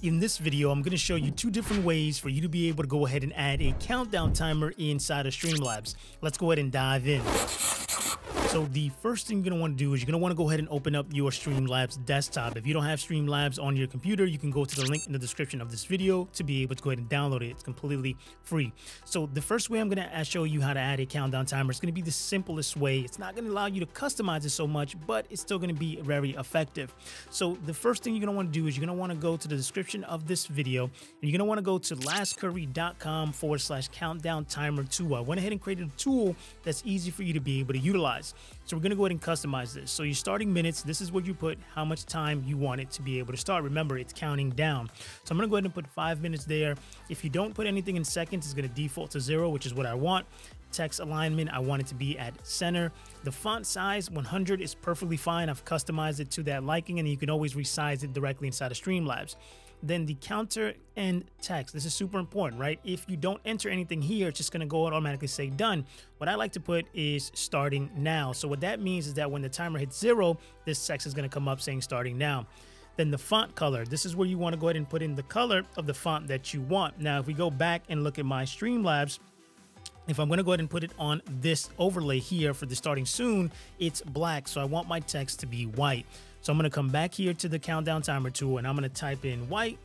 In this video, I'm going to show you two different ways for you to be able to go ahead and add a countdown timer inside of Streamlabs. Let's go ahead and dive in. So the first thing you're want to do is you're want to go ahead and open up your Streamlabs desktop. If you don't have Streamlabs on your computer, you can go to the link in the description of this video to be able to go ahead and download it. It's completely free. So the first way I'm to show you how to add a countdown timer going to be the simplest way. It's not to allow you to customize it so much, but it's still to be very effective. So the first thing you're want to do is you're want to go to the description of this video and you're want to go to lascurry.com forward slash countdown timer tool. I went ahead and created a tool that's easy for you to be able to utilize. So we're going to go ahead and customize this. So your starting minutes, this is where you put how much time you want it to be able to start. Remember, it's counting down. So I'm going to go ahead and put five minutes there. If you don't put anything in seconds, it's going to default to zero, which is what I want. Text alignment, I want it to be at center. The font size, 100 is perfectly fine. I've customized it to that liking, and you can always resize it directly inside of Streamlabs then the counter and text. This is super important, right? If you don't enter anything here, it's just gonna go and automatically say done. What I like to put is starting now. So what that means is that when the timer hits zero, this text is gonna come up saying starting now. Then the font color, this is where you wanna go ahead and put in the color of the font that you want. Now, if we go back and look at my Streamlabs, if I'm going to go ahead and put it on this overlay here for the starting soon, it's black. So I want my text to be white. So I'm going to come back here to the countdown timer tool and I'm going to type in white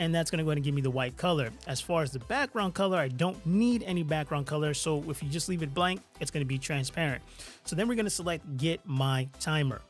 and that's going to go ahead and give me the white color. As far as the background color, I don't need any background color. So if you just leave it blank, it's going to be transparent. So then we're going to select get my timer.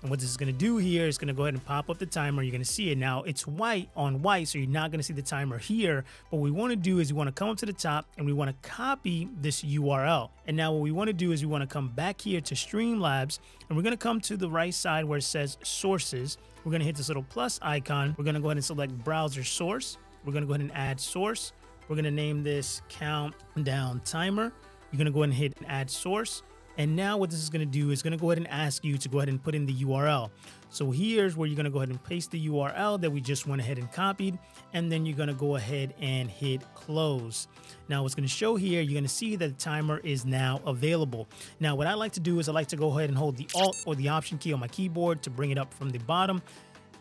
And what this is going to do here is going to go ahead and pop up the timer. You're going to see it now. It's white on white, so you're not going to see the timer here. But what we want to do is we want to come up to the top and we want to copy this URL. And now what we want to do is we want to come back here to Streamlabs and we're going to come to the right side where it says sources. We're going to hit this little plus icon. We're going to go ahead and select browser source. We're going to go ahead and add source. We're going to name this countdown timer. You're going to go ahead and hit add source. And now what this is going to do is going to go ahead and ask you to go ahead and put in the URL. So here's where you're going to go ahead and paste the URL that we just went ahead and copied. And then you're going to go ahead and hit close. Now what's going to show here, you're going to see that the timer is now available. Now what I like to do is I like to go ahead and hold the Alt or the Option key on my keyboard to bring it up from the bottom.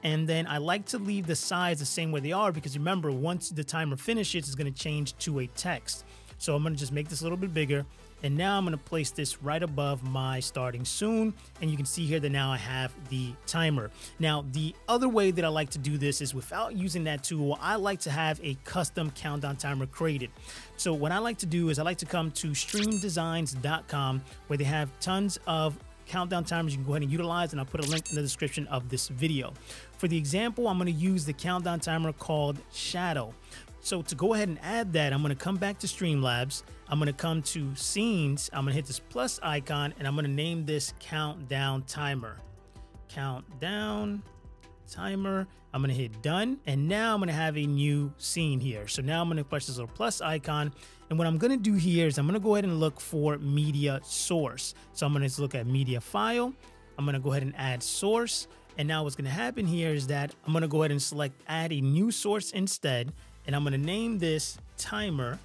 And then I like to leave the size the same way they are because remember, once the timer finishes, it's going to change to a text. So I'm going to just make this a little bit bigger. And now I'm going to place this right above my starting soon. And you can see here that now I have the timer. Now, the other way that I like to do this is without using that tool, I like to have a custom countdown timer created. So what I like to do is I like to come to streamdesignz.com where they have tons of countdown timers you can go ahead and utilize and I'll put a link in the description of this video. For the example, I'm going to use the countdown timer called Shadow. So to go ahead and add that, I'm going to come back to Streamlabs. I'm going to come to scenes. I'm going to hit this plus icon and I'm going to name this countdown timer. Countdown timer. I'm going to hit done. And now I'm going to have a new scene here. So now I'm going to push this little plus icon. And what I'm going to do here is I'm going to go ahead and look for media source. So I'm going to look at media file. I'm going to go ahead and add source. And now what's going to happen here is that I'm going to go ahead and select add a new source instead and I'm gonna name this timer.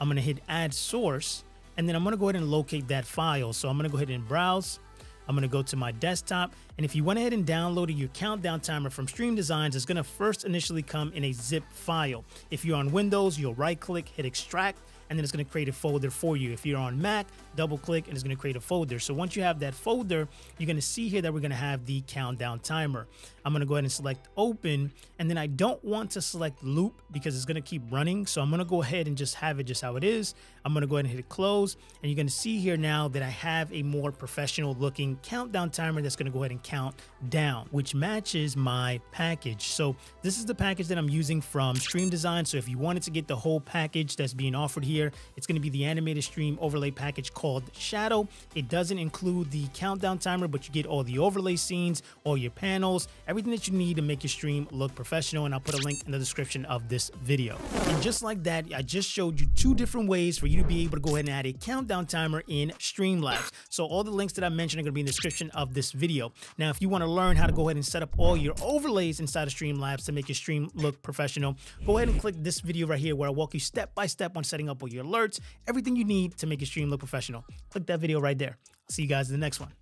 I'm gonna hit add source, and then I'm gonna go ahead and locate that file. So I'm gonna go ahead and browse. I'm gonna go to my desktop, and if you went ahead and downloaded your countdown timer from Stream Designz, it's gonna first initially come in a zip file. If you're on Windows, you'll right click, hit extract, and then it's going to create a folder for you. If you're on Mac, double click and it's going to create a folder. So once you have that folder, you're going to see here that we're going to have the countdown timer. I'm going to go ahead and select open and then I don't want to select loop because it's going to keep running. So I'm going to go ahead and just have it just how it is. I'm going to go ahead and hit close and you're going to see here now that I have a more professional looking countdown timer that's going to go ahead and count down, which matches my package. So this is the package that I'm using from Stream Design. So if you wanted to get the whole package that's being offered here, here. It's going to be the animated stream overlay package called Shadow. It doesn't include the countdown timer, but you get all the overlay scenes, all your panels, everything that you need to make your stream look professional. And I'll put a link in the description of this video. And just like that, I just showed you two different ways for you to be able to go ahead and add a countdown timer in Streamlabs. So all the links that I mentioned are going to be in the description of this video. Now, if you want to learn how to go ahead and set up all your overlays inside of Streamlabs to make your stream look professional, go ahead and click this video right here where I walk you step by step on setting up your alerts, everything you need to make your stream look professional. Click that video right there. See you guys in the next one.